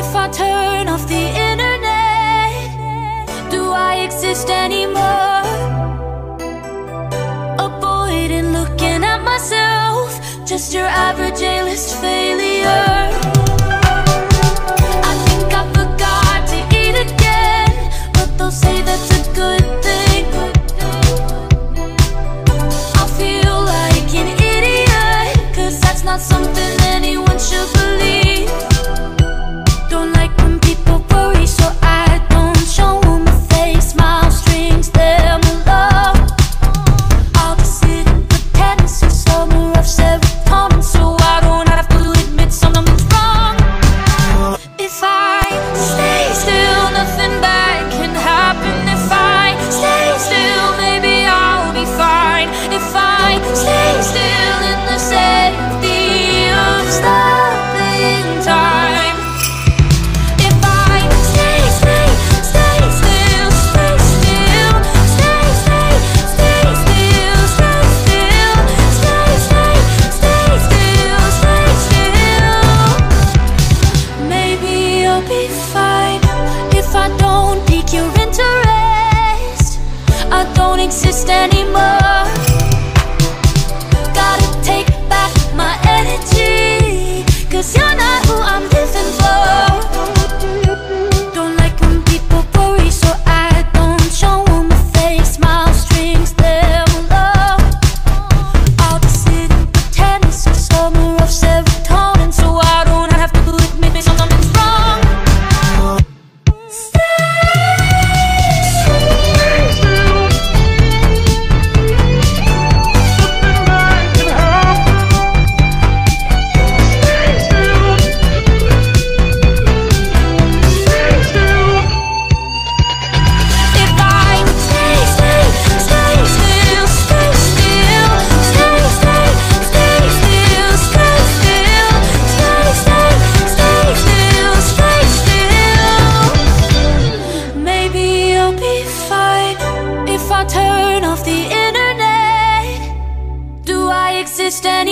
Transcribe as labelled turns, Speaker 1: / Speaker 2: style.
Speaker 1: If I turn off the internet, do I exist anymore? Avoiding looking at myself, just your average A-list face. you'll be fine. If I don't pique your interest I don't exist anymore. understand